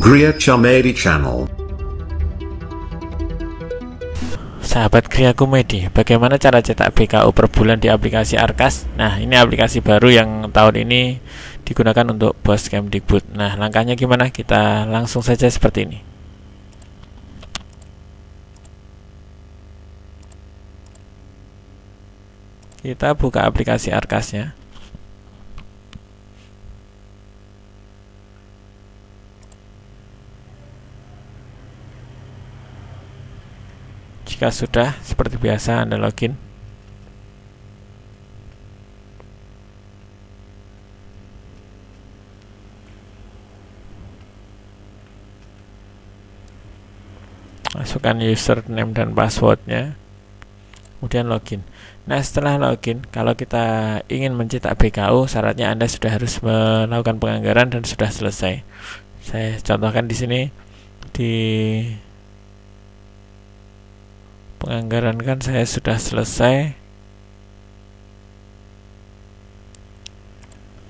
Gria Comedy Channel. Sahabat Gria Komedi, bagaimana cara cetak BKU per bulan di aplikasi Arkas? Nah, ini aplikasi baru yang tahun ini digunakan untuk bos Kemdikbud. Nah, langkahnya gimana? Kita langsung saja seperti ini. Kita buka aplikasi Arkasnya. Jika sudah, seperti biasa Anda login. Masukkan username dan passwordnya. Kemudian login. Nah, setelah login, kalau kita ingin mencetak BKU, syaratnya Anda sudah harus melakukan penganggaran dan sudah selesai. Saya contohkan di sini di penganggaran kan saya sudah selesai.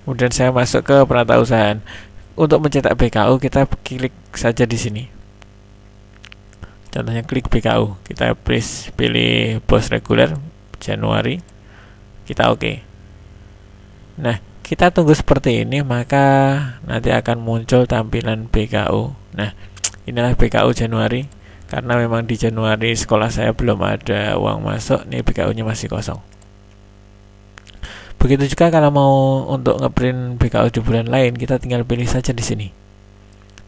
Kemudian saya masuk ke penata usahaan. Untuk mencetak BKU kita klik saja di sini. Contohnya klik BKU kita please pilih bos reguler Januari. Kita oke. Okay. nah kita tunggu seperti ini maka nanti akan muncul tampilan BKU nah inilah BKU Januari karena memang di Januari sekolah saya belum ada uang masuk nih BKU-nya masih kosong. Begitu juga kalau mau untuk ngeprint BKU di bulan lain kita tinggal pilih saja di sini.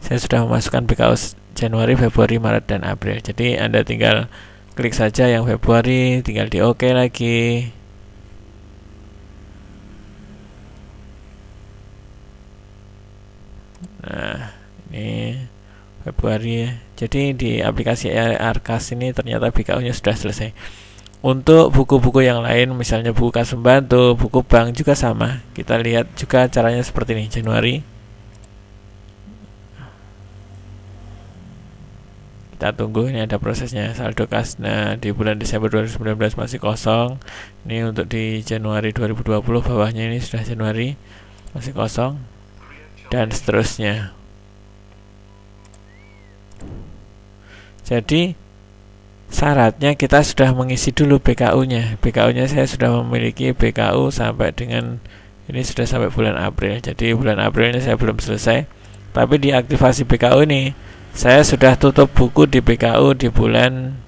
Saya sudah memasukkan BKU Januari, Februari, Maret, dan April. Jadi Anda tinggal klik saja yang Februari tinggal di OK lagi. Nah ini Februari ya. Jadi di aplikasi Arkas ini ternyata BKU-nya sudah selesai. Untuk buku-buku yang lain, misalnya buku kas membantu, buku bank juga sama. Kita lihat juga caranya seperti ini. Januari. Kita tunggu ini ada prosesnya saldo kas. Nah, di bulan Desember 2019 masih kosong. Ini untuk di Januari 2020 bawahnya ini sudah Januari masih kosong dan seterusnya. Jadi syaratnya kita sudah mengisi dulu BKU-nya. BKU-nya saya sudah memiliki BKU sampai dengan ini sudah sampai bulan April. Jadi bulan April ini saya belum selesai. Tapi di aktivasi BKU ini saya sudah tutup buku di BKU di bulan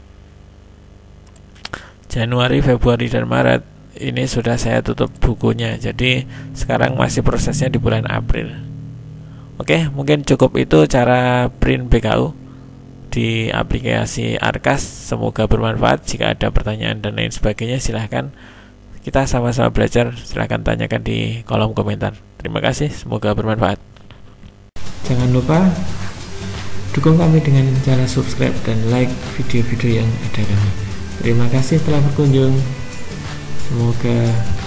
Januari, Februari dan Maret. Ini sudah saya tutup bukunya. Jadi sekarang masih prosesnya di bulan April. Oke, mungkin cukup itu cara print BKU di aplikasi Arkas. Semoga bermanfaat. Jika ada pertanyaan dan lain sebagainya, silahkan kita sama-sama belajar. Silahkan tanyakan di kolom komentar. Terima kasih. Semoga bermanfaat. Jangan lupa dukung kami dengan cara subscribe dan like video-video yang ada kami. Terima kasih telah berkunjung. Semoga.